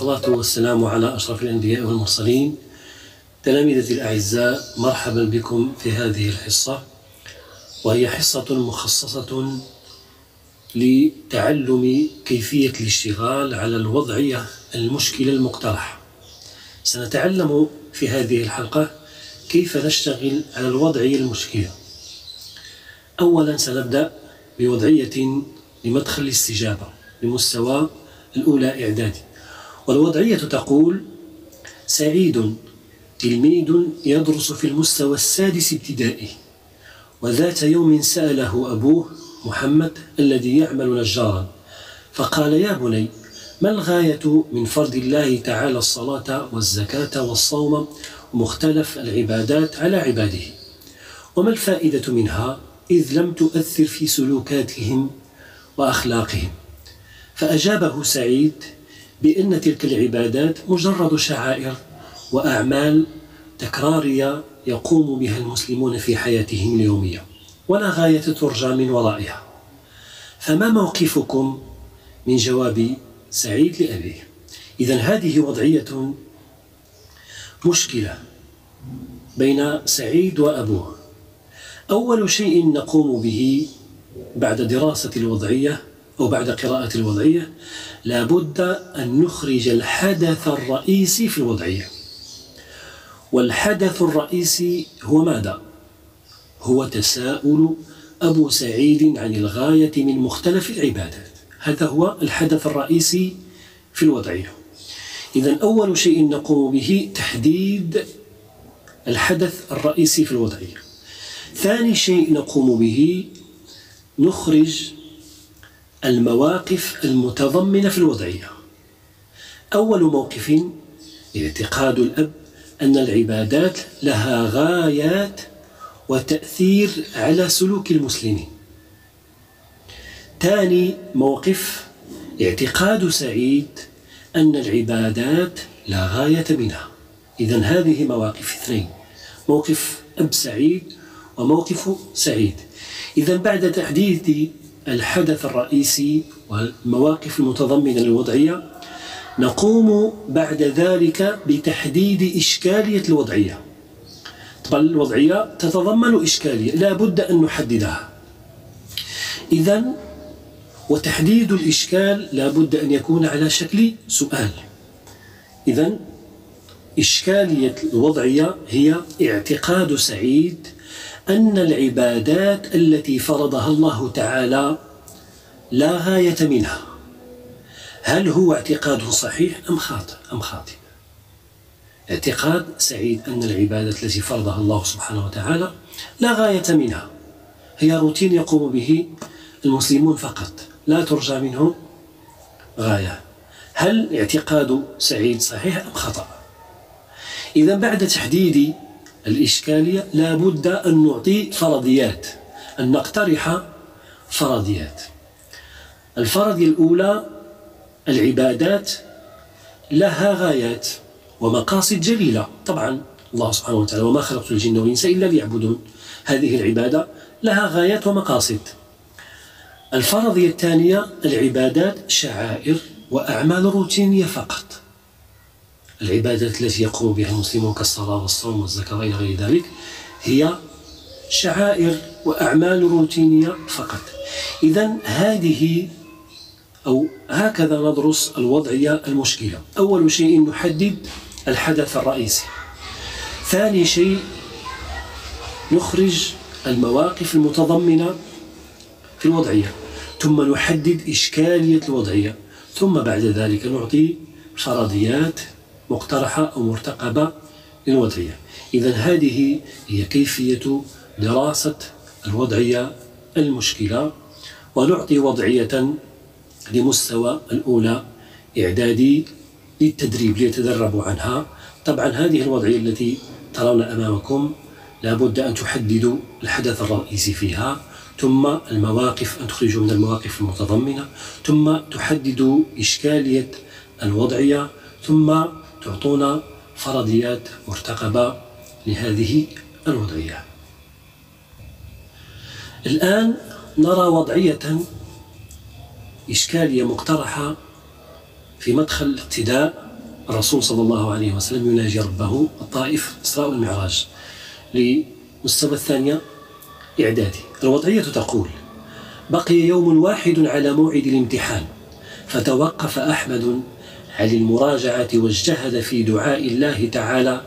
والصلاة والسلام على أشرف الأنبياء والمرسلين. تلاميذتي الأعزاء مرحبا بكم في هذه الحصة وهي حصة مخصصة لتعلم كيفية الاشتغال على الوضعية المشكلة المقترحة. سنتعلم في هذه الحلقة كيف نشتغل على الوضعية المشكلة. أولا سنبدأ بوضعية لمدخل الاستجابة لمستوى الأولى إعدادي. والوضعية تقول سعيد تلميذ يدرس في المستوى السادس ابتدائي وذات يوم سأله أبوه محمد الذي يعمل نجارا فقال يا بني ما الغاية من فرض الله تعالى الصلاة والزكاة والصوم ومختلف العبادات على عباده؟ وما الفائدة منها إذ لم تؤثر في سلوكاتهم وأخلاقهم؟ فأجابه سعيد بأن تلك العبادات مجرد شعائر وأعمال تكرارية يقوم بها المسلمون في حياتهم اليومية ولا غاية ترجى من ورائها. فما موقفكم من جواب سعيد لأبيه؟ إذا هذه وضعية مشكلة بين سعيد وأبوه. أول شيء نقوم به بعد دراسة الوضعية أو بعد قراءة الوضعية لابد أن نخرج الحدث الرئيسي في الوضعية. والحدث الرئيسي هو ماذا؟ هو تساؤل أبو سعيد عن الغاية من مختلف العبادات. هذا هو الحدث الرئيسي في الوضعية. إذا أول شيء نقوم به تحديد الحدث الرئيسي في الوضعية. ثاني شيء نقوم به نخرج المواقف المتضمنة في الوضعية. أول موقف اعتقاد الأب أن العبادات لها غايات وتأثير على سلوك المسلمين. ثاني موقف اعتقاد سعيد أن العبادات لا غاية منها. إذا هذه مواقف اثنين موقف أب سعيد وموقف سعيد. إذا بعد تحديد الحدث الرئيسي والمواقف المتضمنة للوضعية نقوم بعد ذلك بتحديد إشكالية الوضعية. طبعا الوضعية تتضمن إشكالية لا بد أن نحددها. إذا وتحديد الإشكال لا بد أن يكون على شكل سؤال. إذا إشكالية الوضعية هي اعتقاد سعيد أن العبادات التي فرضها الله تعالى لا غاية منها. هل هو اعتقاد صحيح أم خاطئ؟ أم خاطئ؟ اعتقاد سعيد أن العبادة التي فرضها الله سبحانه وتعالى لا غاية منها. هي روتين يقوم به المسلمون فقط. لا ترجى منه غاية. هل اعتقاد سعيد صحيح أم خطأ إذا بعد تحديد الإشكالية لا بد أن نعطي فرضيات أن نقترح فرضيات. الفرضية الأولى العبادات لها غايات ومقاصد جليلة. طبعا الله سبحانه وتعالى وما خلقت الجن والإنس إلا ليعبدون هذه العبادة لها غايات ومقاصد. الفرضية الثانية العبادات شعائر وأعمال روتينية فقط. العبادات التي يقوم بها المسلمون كالصلاة والصوم والزكاة وإلى غير ذلك هي شعائر وأعمال روتينية فقط. إذا هذه أو هكذا ندرس الوضعية المشكلة. أول شيء نحدد الحدث الرئيسي. ثاني شيء نخرج المواقف المتضمنة في الوضعية. ثم نحدد إشكالية الوضعية. ثم بعد ذلك نعطي فرضيات مقترحة أو مرتقبة للوضعية. إذا هذه هي كيفية دراسة الوضعية المشكلة ونعطي وضعية لمستوى الأولى إعدادي للتدريب ليتدربوا عنها. طبعا هذه الوضعية التي ترون أمامكم لابد أن تحددوا الحدث الرئيسي فيها ثم المواقف أن تخرجوا من المواقف المتضمنة ثم تحددوا إشكالية الوضعية ثم تعطونا فرضيات مرتقبة لهذه الوضعية. الآن نرى وضعية إشكالية مقترحة في مدخل الابتداء الرسول صلى الله عليه وسلم يناجي ربه الطائف إسراء والمعراج لمستوى الثانية إعدادي الوضعية تقول بقي يوم واحد على موعد الامتحان فتوقف أحمد عن المراجعة واجتهد في دعاء الله تعالى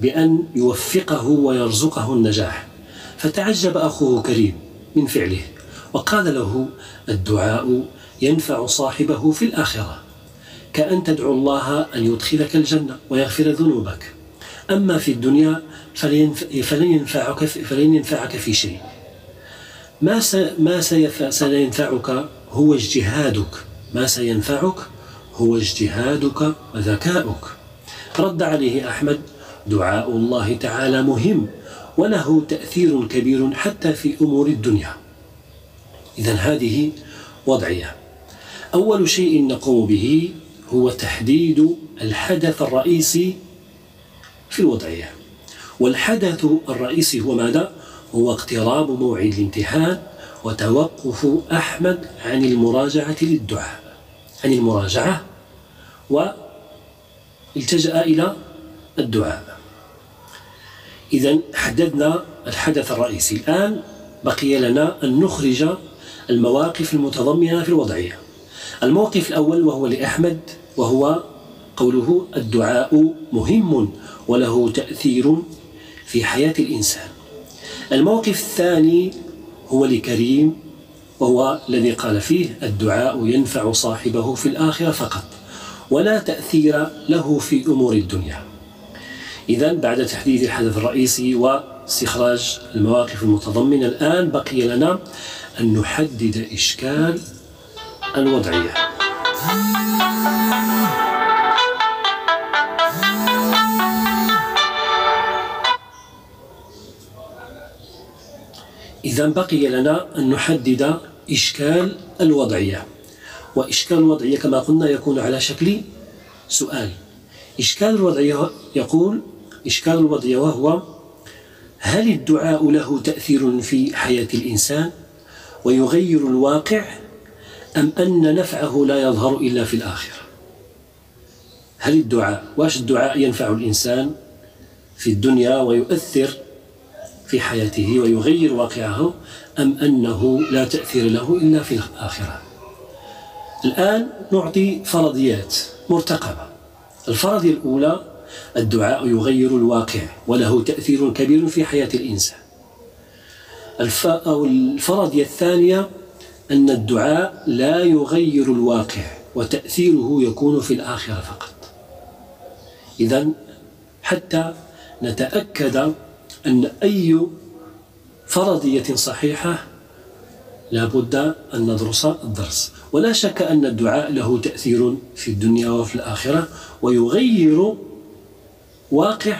بأن يوفقه ويرزقه النجاح؟ فتعجب أخوه كريم من فعله وقال له الدعاء ينفع صاحبه في الآخرة كأن تدعو الله أن يدخلك الجنة ويغفر ذنوبك. أما في الدنيا فلن ينفعك فلن ينفعك في شيء. ما ما سينفعك هو اجتهادك. ما سينفعك هو اجتهادك وذكاؤك. رد عليه أحمد دعاء الله تعالى مهم وله تأثير كبير حتى في أمور الدنيا. إذا هذه وضعية. أول شيء نقوم به هو تحديد الحدث الرئيسي في الوضعية. والحدث الرئيسي هو ماذا؟ هو اقتراب موعد الامتحان وتوقف أحمد عن المراجعة للدعاء. عن المراجعة؟ والتجأ إلى الدعاء. إذا حددنا الحدث الرئيسي. الآن بقي لنا أن نخرج المواقف المتضمنة في الوضعية. الموقف الأول وهو لأحمد وهو قوله الدعاء مهم وله تأثير في حياة الإنسان. الموقف الثاني هو لكريم وهو الذي قال فيه الدعاء ينفع صاحبه في الآخرة فقط. ولا تأثير له في أمور الدنيا. إذا بعد تحديد الحدث الرئيسي واستخراج المواقف المتضمنة الآن بقي لنا أن نحدد إشكال الوضعية. إذا بقي لنا أن نحدد إشكال الوضعية. وإشكال الوضعية كما قلنا يكون على شكل سؤال. إشكال الوضعية يقول إشكال الوضعية وهو هل الدعاء له تأثير في حياة الإنسان ويغير الواقع أم أن نفعه لا يظهر إلا في الآخرة؟ هل الدعاء واش الدعاء ينفع الإنسان في الدنيا ويؤثر في حياته ويغير واقعه أم أنه لا تأثير له إلا في الآخرة؟ الآن نعطي فرضيات مرتقبة. الفرضية الأولى الدعاء يغير الواقع وله تأثير كبير في حياة الإنسان. أو الفرضية الثانية أن الدعاء لا يغير الواقع وتأثيره يكون في الآخرة فقط. إذا حتى نتأكد أن أي فرضية صحيحة لا بد أن ندرس الدرس. ولا شك أن الدعاء له تأثير في الدنيا وفي الآخرة ويغير واقع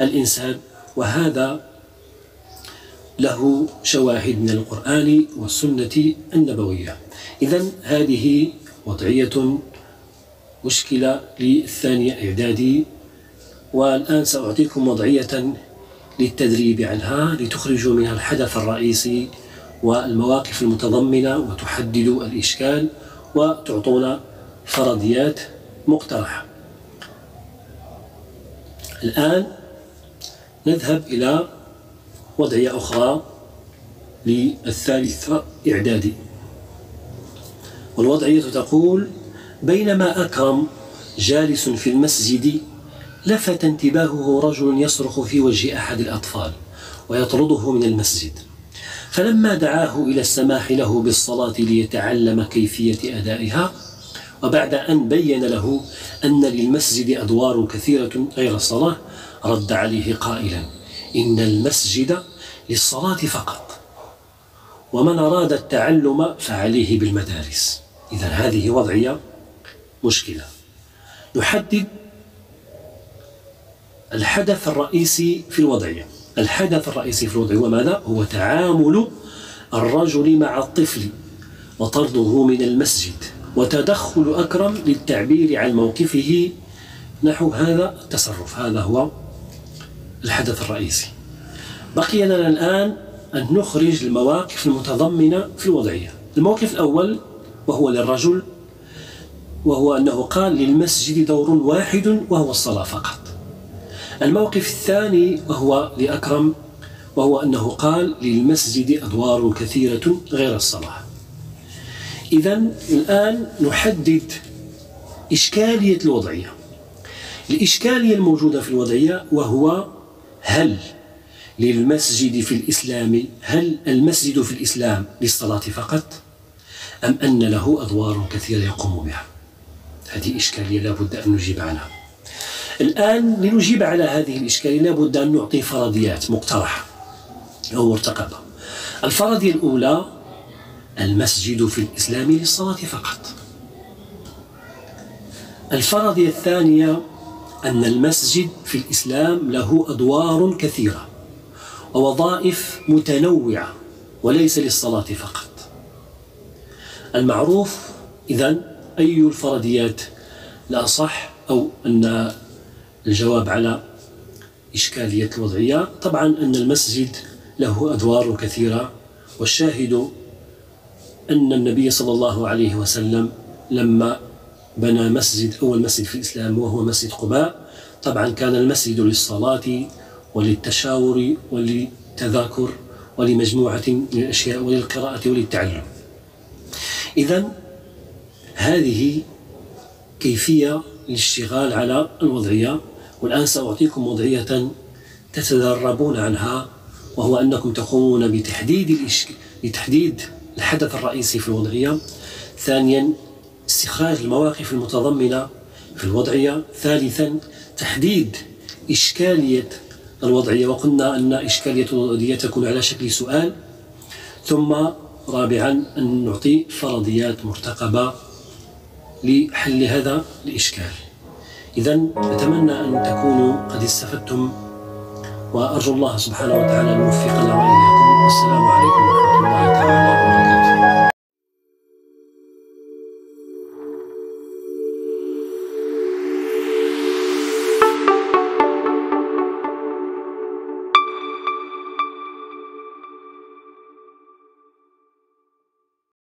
الإنسان. وهذا له شواهد من القرآن والسنة النبوية. إذا هذه وضعية مشكلة للثانية إعدادي والآن سأعطيكم وضعية للتدريب عنها لتخرجوا منها الحدث الرئيسي والمواقف المتضمنة وتحددوا الإشكال وتعطونا فرضيات مقترحة. الآن نذهب إلى وضعية أخرى للثالثة إعدادي. والوضعية تقول بينما أكرم جالس في المسجد لفت انتباهه رجل يصرخ في وجه أحد الأطفال ويطرده من المسجد. فلما دعاه إلى السماح له بالصلاة ليتعلم كيفية أدائها وبعد أن بين له أن للمسجد أدوار كثيرة غير الصلاة رد عليه قائلا إن المسجد للصلاة فقط. ومن أراد التعلم فعليه بالمدارس. إذا هذه وضعية مشكلة. نحدد الحدث الرئيسي في الوضعية. الحدث الرئيسي في الوضعية هو ماذا؟ هو تعامل الرجل مع الطفل وطرده من المسجد. وتدخل أكرم للتعبير عن موقفه. نحو هذا التصرف. هذا هو الحدث الرئيسي. بقي لنا الآن أن نخرج المواقف المتضمنة في الوضعية. الموقف الأول وهو للرجل وهو أنه قال للمسجد دور واحد وهو الصلاة فقط. الموقف الثاني وهو لأكرم وهو أنه قال للمسجد أدوار كثيرة غير الصلاة. إذا الآن نحدد إشكالية الوضعية. الإشكالية الموجودة في الوضعية وهو هل للمسجد في الإسلام هل المسجد في الإسلام للصلاة فقط أم أن له أدوار كثيرة يقوم بها؟ هذه إشكالية لا بد أن نجيب عنها. الآن لنجيب على هذه الإشكالية لا بد أن نعطي فرضيات مقترحة. أو مرتقبة الفرضية الأولى المسجد في الإسلام للصلاة فقط. الفرضية الثانية أن المسجد في الإسلام له أدوار كثيرة ووظائف متنوعة وليس للصلاة فقط. المعروف إذا أي الفرضيات الأصح أو أن الجواب على إشكالية الوضعية. طبعا أن المسجد له أدوار كثيرة والشاهد أن النبي صلى الله عليه وسلم لما بنى مسجد أول مسجد في الإسلام وهو مسجد قباء طبعا كان المسجد للصلاة وللتشاور وللتذاكر ولمجموعة من الأشياء وللقراءة وللتعلم. إذا هذه كيفية للاشتغال على الوضعية. والآن سأعطيكم وضعية تتدربون عنها وهو أنكم تقومون بتحديد الإشك... بتحديد الحدث الرئيسي في الوضعية. ثانيا استخراج المواقف المتضمنة في الوضعية. ثالثا تحديد إشكالية الوضعية. وقلنا أن إشكالية الوضعية تكون على شكل سؤال. ثم رابعا أن نعطي فرضيات مرتقبة لحل هذا الإشكال. إذا أتمنى أن تكونوا قد استفدتم وأرجو الله سبحانه وتعالى أن يوفقنا وإياكم. والسلام عليكم ورحمة الله تعالى.